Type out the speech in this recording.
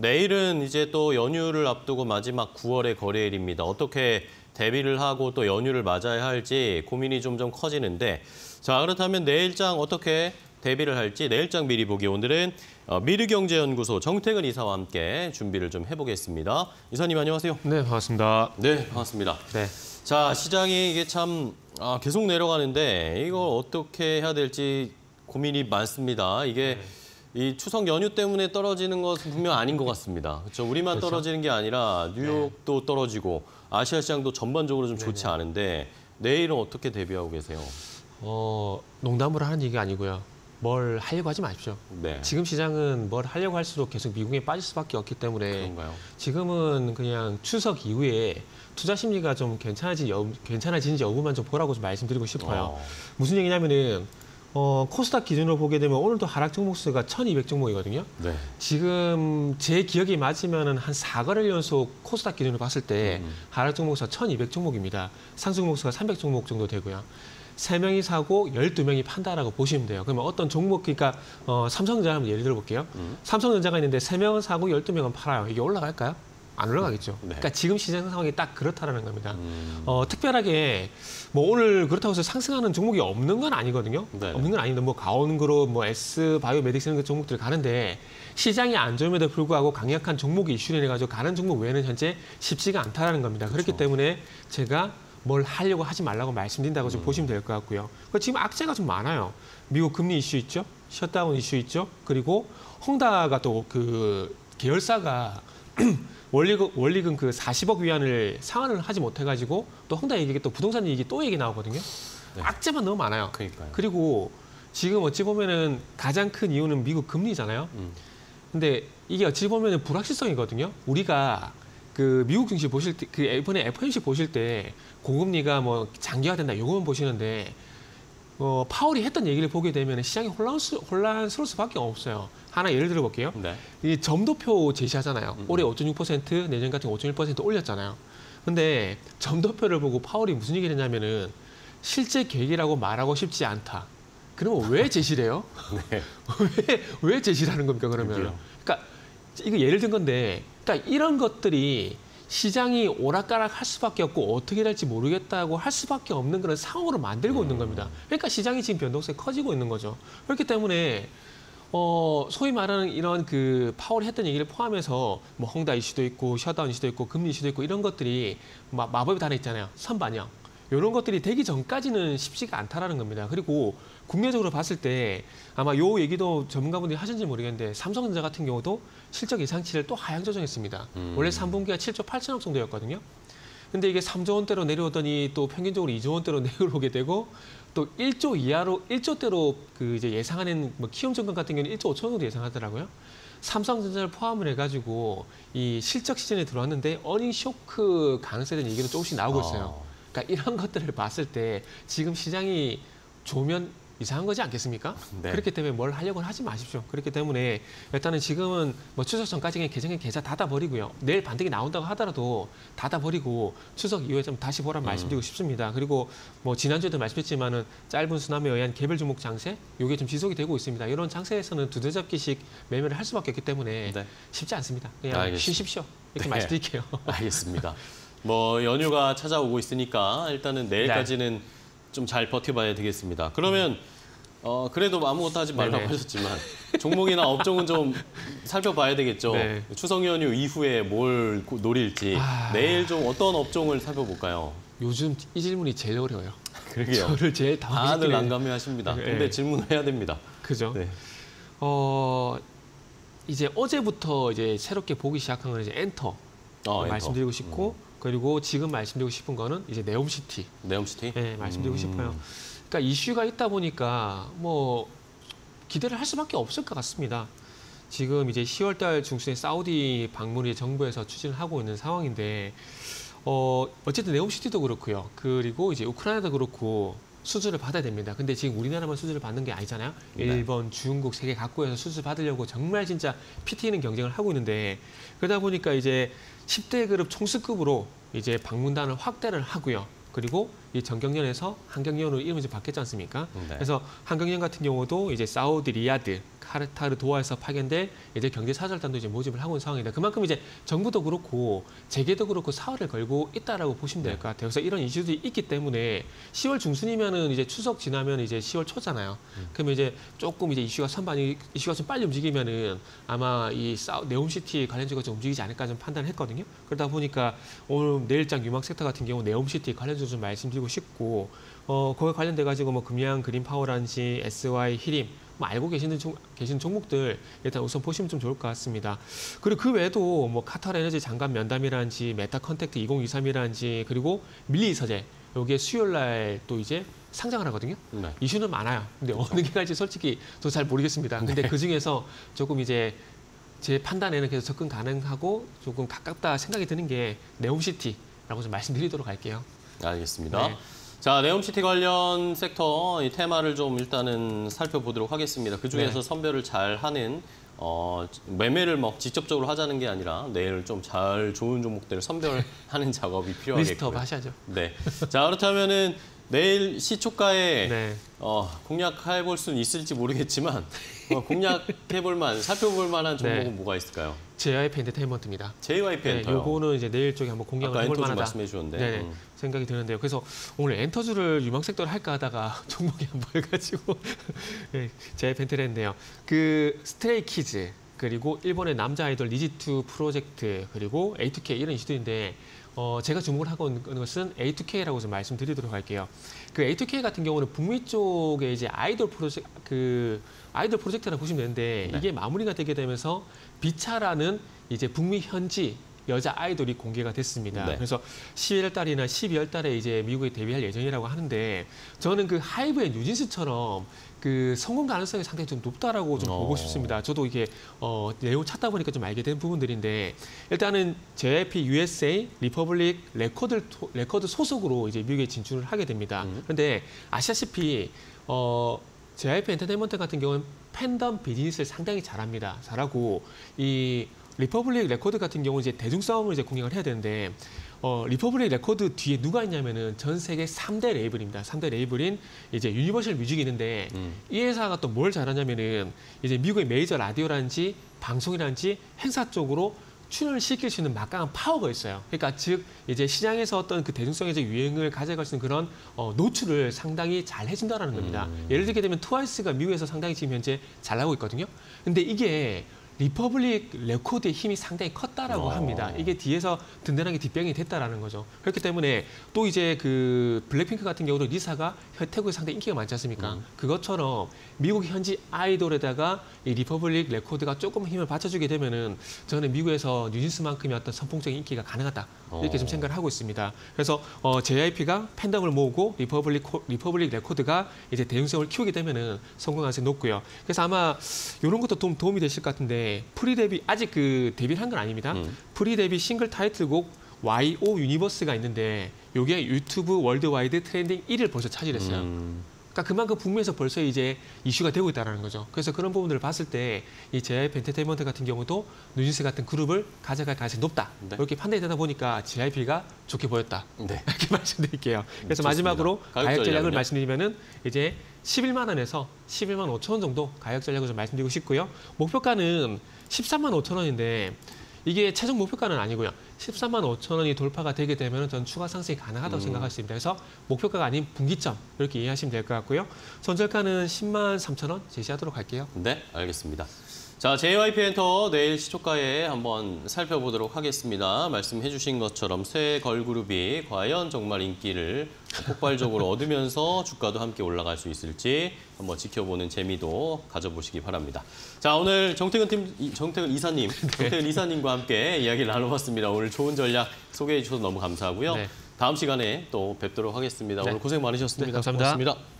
내일은 이제 또 연휴를 앞두고 마지막 9월의 거래일입니다. 어떻게 대비를 하고 또 연휴를 맞아야 할지 고민이 점점 커지는데 자 그렇다면 내일장 어떻게 대비를 할지 내일장 미리 보기 오늘은 어, 미르경제연구소 정태근 이사와 함께 준비를 좀 해보겠습니다. 이사님 안녕하세요. 네, 반갑습니다. 네 반갑습니다. 네. 자 시장이 이게 참 아, 계속 내려가는데 이걸 어떻게 해야 될지 고민이 많습니다. 이게 이 추석 연휴 때문에 떨어지는 것은 분명 아닌 것 같습니다. 그렇죠? 우리만 그렇죠. 떨어지는 게 아니라 뉴욕도 떨어지고 아시아 시장도 전반적으로 좀 좋지 않은데 내일은 어떻게 대비하고 계세요? 어, 농담으로 하는 얘기가 아니고요. 뭘 하려고 하지 마십시오. 네. 지금 시장은 뭘 하려고 할수록 계속 미국에 빠질 수밖에 없기 때문에 그런가요? 지금은 그냥 추석 이후에 투자 심리가 좀 괜찮아진 여, 괜찮아진지 여부만 좀 보라고 좀 말씀드리고 싶어요. 어, 무슨 얘기냐면은 어, 코스닥 기준으로 보게 되면 오늘도 하락 종목 수가 1,200 종목이거든요. 네. 지금 제 기억이 맞으면은 한 4거래일 연속 코스닥 기준으로 봤을 때 음. 하락 종목 수가 1,200 종목입니다. 상승 종목 수가 300 종목 정도 되고요. 세명이 사고 12명이 판다라고 보시면 돼요. 그러면 어떤 종목 그러니까 어, 삼성전자 한번 예를 들어 볼게요. 음. 삼성전자가 있는데 세명은 사고 12명은 팔아요. 이게 올라갈까요? 안 올라가겠죠. 네. 그러니까 지금 시장 상황이 딱 그렇다라는 겁니다. 음, 어, 특별하게 뭐 오늘 그렇다고 해서 상승하는 종목이 없는 건 아니거든요. 네네. 없는 건 아닌데 뭐 가온그룹, 뭐 S 바이오 메딕스 이런 그 종목들 가는데 시장이 안 좋음에도 불구하고 강력한 종목이 이슈를 해가지고 가는 종목 외에는 현재 쉽지가 않다라는 겁니다. 그렇기 그렇죠. 때문에 제가 뭘 하려고 하지 말라고 말씀드린다고 음. 좀 보시면 될 것 같고요. 그 지금 악재가 좀 많아요. 미국 금리 이슈 있죠, 셧다운 이슈 있죠, 그리고 헝다가 또 그 계열사가 원리금, 원리금 그 40억 위안을 상환을 하지 못해가지고 또 헝다 얘기가 또 부동산 얘기 또 얘기 나오거든요. 네. 악재만 너무 많아요. 그러니까요. 그리고 지금 어찌 보면은 가장 큰 이유는 미국 금리잖아요. 음, 근데 이게 어찌 보면은 불확실성이거든요. 우리가 그 미국 증시 보실 때, 그 이번에 FOMC 보실 때 고금리가 뭐 장기화된다 요거만 보시는데 어, 파월이 했던 얘기를 보게 되면 시장이 혼란스, 혼란스러울 수밖에 없어요. 하나 예를 들어 볼게요. 네. 이 점도표 제시하잖아요. 음. 올해 5.6% 내년 같은 5.1% 올렸잖아요. 근데 점도표를 보고 파월이 무슨 얘기를 했냐면은 실제 계획이라고 말하고 싶지 않다. 그러면 왜 제시를 해요? 네. 왜, 왜 제시를 하는 겁니까, 그러면? 그러니까 이거 예를 든 건데, 그러니까 이런 것들이 시장이 오락가락 할 수밖에 없고 어떻게 될지 모르겠다고 할 수밖에 없는 그런 상황으로 만들고 있는 겁니다. 그러니까 시장이 지금 변동성이 커지고 있는 거죠. 그렇기 때문에 어, 소위 말하는 이런 그 파월이 했던 얘기를 포함해서 뭐 홍다 이슈도 있고 셧다운 이슈도 있고 금리 이슈도 있고 이런 것들이 마, 마법이 달아 있잖아요. 선반영. 이런 것들이 되기 전까지는 쉽지가 않다라는 겁니다. 그리고 국내적으로 봤을 때 아마 요 얘기도 전문가분들이 하셨는지 모르겠는데 삼성전자 같은 경우도 실적 예상치를 또 하향 조정했습니다. 음. 원래 3분기가 7조 8천억 정도였거든요. 근데 이게 3조 원대로 내려오더니 또 평균적으로 2조 원대로 내려오게 되고 또 1조 이하로 1조대로 그 이제 예상하는 뭐 키움 증권 같은 경우는 1조 5천 정도 예상하더라고요. 삼성전자를 포함을 해가지고 이 실적 시즌에 들어왔는데 어닝 쇼크 가능성에 대한 얘기도 조금씩 나오고 있어요. 어, 그러니까 이런 것들을 봤을 때 지금 시장이 좋으면 이상한 거지 않겠습니까? 네. 그렇기 때문에 뭘 하려고는 하지 마십시오. 그렇기 때문에 일단은 지금은 뭐 추석 전까지 계정에 계좌 닫아버리고요. 내일 반등이 나온다고 하더라도 닫아버리고 추석 이후에 좀 다시 보란 말씀드리고 싶습니다. 그리고 뭐 지난주에도 말씀했지만은 짧은 수남에 의한 개별 종목 장세 이게 좀 지속이 되고 있습니다. 이런 장세에서는 두대잡기식 매매를 할 수밖에 없기 때문에 네. 쉽지 않습니다. 그냥 알겠습니다. 쉬십시오. 이렇게 네. 말씀드릴게요. 알겠습니다. 뭐 연휴가 찾아오고 있으니까 일단은 내일까지는 좀 잘 버텨봐야 되겠습니다. 그러면 어 그래도 아무것도 하지 말라고 네네. 하셨지만 종목이나 업종은 좀 살펴봐야 되겠죠. 네. 추석 연휴 이후에 뭘 고- 노릴지 아. 내일 좀 어떤 업종을 살펴볼까요? 요즘 이 질문이 제일 어려워요. 그러게요. 저를 제일 다들 당황시키는 난감해 하십니다. 네. 근데 질문을 해야 됩니다. 그죠? 네. 어 이제 어제부터 이제 새롭게 보기 시작한 건 이제 엔터 어, 말씀드리고 싶고 그리고 지금 말씀드리고 싶은 거는 이제 네옴시티 네옴시티. 네, 말씀드리고 음. 싶어요. 그러니까 이슈가 있다 보니까 뭐 기대를 할 수밖에 없을 것 같습니다. 지금 이제 10월 달 중순에 사우디 방문을 정부에서 추진을 하고 있는 상황인데 어 어쨌든 네옴시티도 그렇고요. 그리고 이제 우크라이나도 그렇고 수주를 받아야 됩니다. 근데 지금 우리나라만 수주를 받는 게 아니잖아요. 네. 일본, 중국, 세계 각국에서 수주 받으려고 정말 진짜 피 튀는 경쟁을 하고 있는데 그러다 보니까 이제 10대 그룹 총수급으로 이제 방문단을 확대를 하고요. 그리고 이 전경련에서 한경협으로 이름이 좀 바뀌었지 않습니까? 네. 그래서 한경협 같은 경우도 이제 사우디 리야드, 카타르 도하에서 파견된 이제 경제 사절단도 이제 모집을 하고 있는 상황이다. 그만큼 이제 정부도 그렇고 재계도 그렇고 사활을 걸고 있다라고 보시면 될 것 같아요. 그래서 이런 이슈들이 있기 때문에 10월 중순이면은 이제 추석 지나면 이제 10월 초잖아요. 그러면 이제 조금 이제 이슈가 선반영이 이슈가 좀 빨리 움직이면은 아마 이 사우, 네옴시티 관련주가 좀 움직이지 않을까 좀 판단했거든요. 그러다 보니까 오늘 내일장 유망 섹터 같은 경우 네옴시티 관련주 좀 말씀드리고 싶고 어 거기에 관련돼 가지고 뭐 금양 그린 파워라든지 SY 희림 뭐 알고 계시는 종, 계시는 종목들 일단 우선 보시면 좀 좋을 것 같습니다. 그리고 그 외에도 뭐 카타르 에너지 장관 면담이라든지 메타 커넥트 2023이라든지 그리고 밀리 서재 여기에 수요일 날 또 이제 상장을 하거든요. 네. 이슈는 많아요. 근데 어느 게 갈지 솔직히 저 잘 모르겠습니다. 근데 그 중에서 조금 이제 제 판단에는 계속 접근 가능하고 조금 가깝다 생각이 드는 게 네옴시티라고 좀 말씀드리도록 할게요. 알겠습니다. 네. 자, 네옴시티 관련 섹터 이 테마를 좀 일단은 살펴보도록 하겠습니다. 그 중에서 네. 선별을 잘 하는 어, 매매를 뭐 직접적으로 하자는 게 아니라 내일 좀 잘 좋은 종목들을 선별하는 작업이 list up 필요하겠고요. 하셔야죠. 네. 자, 그렇다면은 내일 시초가에 네. 어, 공략해 볼 수는 있을지 모르겠지만 어, 공략해 볼 만, 살펴볼 만한 종목은 네. 뭐가 있을까요? JYP 엔터테인먼트입니다. JYP 네, 엔터요. 요거는 이제 내일 쪽에 한번 공략을 해볼 만하다. 말씀해 주셨는데. 네네. 음. 생각이 드는데요. 그래서 오늘 엔터주를 유망 섹터를 할까 하다가 종목이 안 보여가지고 네, JYP 엔터를 했는데요. 그 스트레이 키즈 그리고 일본의 남자 아이돌 니지 2 프로젝트 그리고 A2K 이런 이슈들인데 어, 제가 주목을 하고 있는 것은 A2K라고 좀 말씀드리도록 할게요. 그 A2K 같은 경우는 북미 쪽에 이제 아이돌 프로젝트 그 아이돌 프로젝트라고 보시면 되는데 네. 이게 마무리가 되게 되면서 비차라는 이제 북미 현지 여자 아이돌이 공개가 됐습니다. 네. 그래서 11월 달이나 12월 달에 이제 미국에 데뷔할 예정이라고 하는데 저는 그 하이브의 뉴진스처럼 그 성공 가능성이 상당히 좀 높다라고 좀 어. 보고 싶습니다. 저도 이게 어, 내용 찾다 보니까 좀 알게 된 부분들인데 일단은 JYP USA 리퍼블릭 레코드 토- 레코드 소속으로 이제 미국에 진출을 하게 됩니다. 음. 그런데 아시다시피 어, JYP 엔터테인먼트 같은 경우는 팬덤 비즈니스를 상당히 잘합니다. 잘하고 이 리퍼블릭 레코드 같은 경우 이제 대중성을 이제 공략을 해야 되는데 어, 리퍼블릭 레코드 뒤에 누가 있냐면은 전 세계 3대 레이블입니다. 3대 레이블인 이제 유니버셜 뮤직이 있는데 음. 이 회사가 또 뭘 잘하냐면은 이제 미국의 메이저 라디오라든지 방송이라든지 행사 쪽으로 출연을 시킬 수 있는 막강한 파워가 있어요. 그러니까 즉 이제 시장에서 어떤 그 대중성의 유행을 가져갈 수 있는 그런 어, 노출을 상당히 잘 해준다라는 겁니다. 음. 예를 들게 되면 트와이스가 미국에서 상당히 지금 현재 잘 나오고 있거든요. 근데 이게 리퍼블릭 레코드의 힘이 상당히 컸다라고 어. 합니다. 이게 뒤에서 든든하게 뒷배경이 됐다라는 거죠. 그렇기 때문에 또 이제 그 블랙핑크 같은 경우도 리사가 태국에 상당히 인기가 많지 않습니까? 음. 그것처럼 미국 현지 아이돌에다가 이 리퍼블릭 레코드가 조금 힘을 받쳐주게 되면은 저는 미국에서 뉴진스만큼의 어떤 선풍적인 인기가 가능하다 이렇게 좀 어. 생각을 하고 있습니다. 그래서 어, JYP가 팬덤을 모으고 리퍼블릭 코- 리퍼블릭 레코드가 이제 대중성을 키우게 되면은 성공 가능성이 높고요. 그래서 아마 이런 것도 도움, 도움이 되실 것 같은데 pre 데뷔 아직 그 데뷔를 한 건 아닙니다. 음. pre 데뷔 싱글 타이틀곡 YO 유니버스가 있는데 이게 유튜브 worldwide trending 1위를 벌써 차지했어요. 음. 그러니까 그만큼 북미에서 벌써 이제 이슈가 되고 있다는 거죠. 그래서 그런 부분들을 봤을 때 이 JYP 엔터테인먼트 같은 경우도 뉴진스 같은 그룹을 가져갈 가능성이 높다. 네. 이렇게 판단이 되다 보니까 JYP가 좋게 보였다. 네. 이렇게 말씀드릴게요. 그래서 좋습니다. 마지막으로 가격 전략을? 말씀드리면은 이제 11만 원에서 11만 5천 원 정도 가격 전략을 좀 말씀드리고 싶고요. 목표가는 13만 5천 원인데 이게 최종 목표가는 아니고요. 13만 5천 원이 돌파가 되게 되면 전 추가 상승이 가능하다고 음. 생각하십니다. 그래서 목표가가 아닌 분기점 이렇게 이해하시면 될 것 같고요. 손절가는 10만 3천 원 제시하도록 할게요. 네, 알겠습니다. 자, JYP 엔터 내일 시초가에 한번 살펴보도록 하겠습니다. 말씀해 주신 것처럼 새 걸그룹이 과연 정말 인기를 폭발적으로 얻으면서 주가도 함께 올라갈 수 있을지 한번 지켜보는 재미도 가져보시기 바랍니다. 자, 오늘 정태근 팀, 이- 정태근 이사님, 정태근 이사님과 함께 이야기를 나눠봤습니다. 오늘 좋은 전략 소개해 주셔서 너무 감사하고요. 네. 다음 시간에 또 뵙도록 하겠습니다. 네. 오늘 고생 많으셨습니다. 네, 감사합니다. 고맙습니다.